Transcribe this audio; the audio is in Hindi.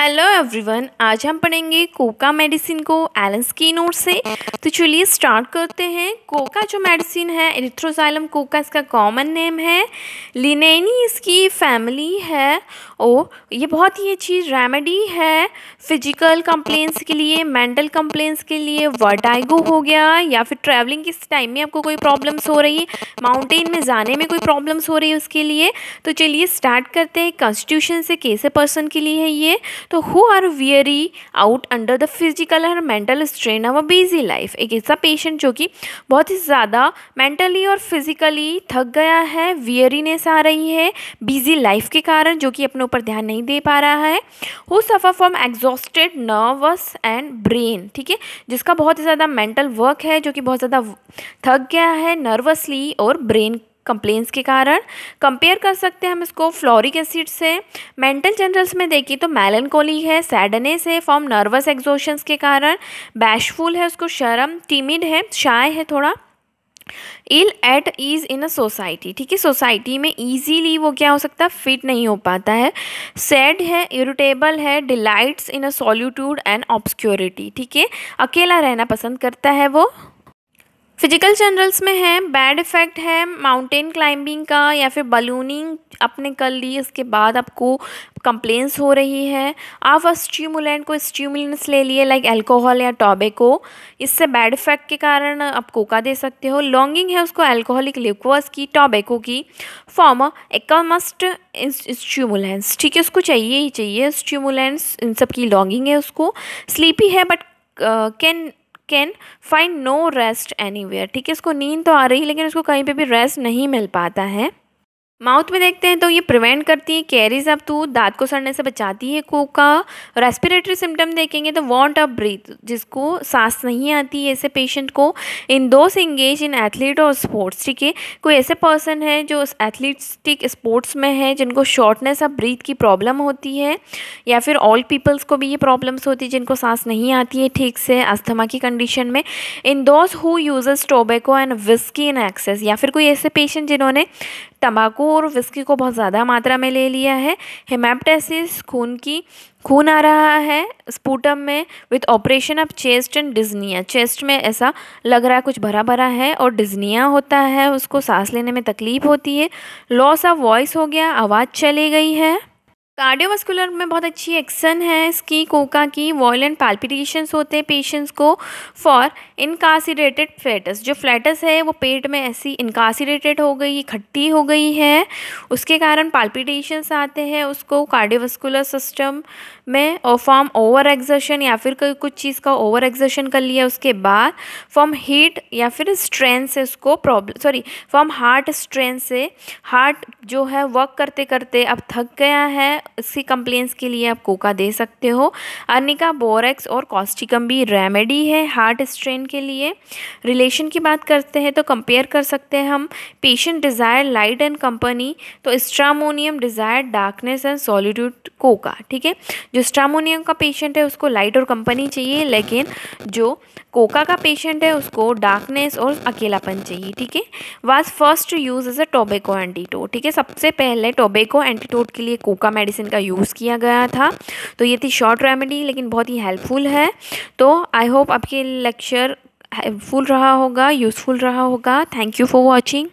हेलो एवरीवन आज हम पढ़ेंगे कोका मेडिसिन को एलेंस की नोट से। तो चलिए स्टार्ट करते हैं। कोका जो मेडिसिन है एरिथ्रोजाइलम कोका, इसका कॉमन नेम है। लिनेनी इसकी फैमिली है। और ये बहुत ही अच्छी रेमेडी है। फ़िज़िकल कंप्लेंट्स के लिए मेंटल कंप्लेंट्स के लिए वर्टाइगो हो गया, या फिर ट्रैवलिंग किस टाइम में आपको कोई प्रॉब्लम्स हो रही है। माउंटेन में जाने में कोई प्रॉब्लम्स हो रही है उसके लिए। तो चलिए स्टार्ट करते हैं। कॉन्स्टिट्यूशन से कैसे पर्सन के लिए है ये? तो who are weary out under the physical and mental strain of a busy life एक ऐसा पेशेंट जो कि बहुत ही ज़्यादा मेंटली और फिजिकली थक गया है वियरीनेस आ रही है बिज़ी लाइफ के कारण जो कि अपने ऊपर ध्यान नहीं दे पा रहा है who suffer from exhausted nervous and brain ठीक है? जिसका बहुत ही ज़्यादा मेंटल वर्क है, जो कि बहुत ज़्यादा थक गया है नर्वसली और ब्रेन कंप्लेंट्स के कारण। कंपेयर कर सकते हैं हम इसको फ्लोरिक एसिड से। मेंटल जनरल्स में देखिए तो मेलनकोली है सैडनेस है फॉर्म नर्वस एग्जोशंस के कारण। बैशफुल है उसको शर्म टिमिड है शाय है थोड़ा। Ill at ease in a society ठीक है? सोसाइटी में ईजीली वो क्या हो सकता है? फिट नहीं हो पाता है। सैड है इरिटेबल है delights in a solitude and obscurity ठीक है? अकेला रहना पसंद करता है वो। फ़िज़िकल जनरल्स में है बैड इफ़ेक्ट है माउंटेन क्लाइंबिंग का या फिर बलूनिंग आपने कर ली इसके बाद आपको कंप्लेंस हो रही है। आप स्ट्यूमुलेंट को स्ट्यूमुलेंट्स ले लिए लाइक अल्कोहल या टॉबेको इससे बैड इफ़ेक्ट के कारण आप कोका दे सकते हो। लॉन्गिंग है उसको अल्कोहलिक लिक्वस की टॉबेको की। फॉर्म एकमस्ट स्ट्यूमुलेंट्स ठीक है, उसको चाहिए ही चाहिए। स्ट्यूमुलेंट्स इन सब की लॉन्गिंग है उसको। स्लीपी है but can can find no rest any ठीक है? इसको नींद तो आ रही है लेकिन उसको कहीं पर भी रेस्ट नहीं मिल पाता है। माउथ में देखते हैं तो ये प्रिवेंट करती है कैरीज अप टू दांत को सड़ने से बचाती है कोका रेस्पिरेटरी सिम्टम देखेंगे तो वॉन्ट अ ब्रीथ जिसको सांस नहीं आती ऐसे पेशेंट को। In those engage in athlete और स्पोर्ट्स ठीक है? कोई ऐसे पर्सन है जो एथलीटिक स्पोर्ट्स में है, जिनको शॉर्टनेस ऑफ़ ब्रीथ की प्रॉब्लम होती है, या फिर ऑल पीपल्स को भी ये प्रॉब्लम्स होती है, जिनको सांस नहीं आती है ठीक से अस्थमा की कंडीशन में। In those who uses tobacco and whisky in excess या फिर कोई ऐसे पेशेंट जिन्होंने तंबाकू और विस्की को बहुत ज़्यादा मात्रा में ले लिया है। हेमेप्टेसिस खून की, खून आ रहा है स्पूटम में with operation of chest and dyspnoea chest में ऐसा लग रहा है कुछ भरा भरा है और डिजनिया होता है, उसको सांस लेने में तकलीफ़ होती है। लॉस ऑफ़ वॉइस हो गया, आवाज़ चली गई है। कार्डियोवास्कुलर में बहुत अच्छी एक्शन है इसकी, कोका की वॉयलेंट पाल्पिटेशंस होते हैं पेशेंट्स को फॉर इनकासीरेटेड फ्लैटस जो फ्लैटस है, वो पेट में ऐसी इनकासीरेटेड हो गई खट्टी हो गई है। उसके कारण पाल्पिटेशंस आते हैं, उसको कार्डियोवास्कुलर सिस्टम में और फॉर्म ओवर एग्जर्शन या फिर कोई कुछ चीज़ का ओवर एग्जर्शन कर लिया उसके बाद फॉर्म हीट या फिर स्ट्रेन से उसको problem sorry from heart strain से हार्ट जो है वर्क करते करते अब थक गया है इसकी कंप्लेंट्स के लिए आप कोका दे सकते हो। अर्निका, बोरेक्स और कॉस्टिकम भी रेमेडी है हार्ट स्ट्रेन के लिए। रिलेशन की बात करते हैं तो कंपेयर कर सकते हैं हम। Patient desire light and company तो stramonium desire darkness and solitude coca, ठीक है? जो स्ट्रामोनियम का पेशेंट है उसको लाइट और कंपनी चाहिए, लेकिन जो कोका का पेशेंट है उसको डार्कनेस और अकेलापन चाहिए, ठीक है? Was first use as a tobacco antidote ठीक है? सबसे पहले टोबेको एंटीटोड के लिए कोका मेडिसिन का यूज़ किया गया था। तो ये थी शॉर्ट रेमेडी लेकिन बहुत ही हेल्पफुल है। तो आई होप आपके लेक्चर हेल्पफुल रहा होगा यूज़फुल रहा होगा। Thank you for watching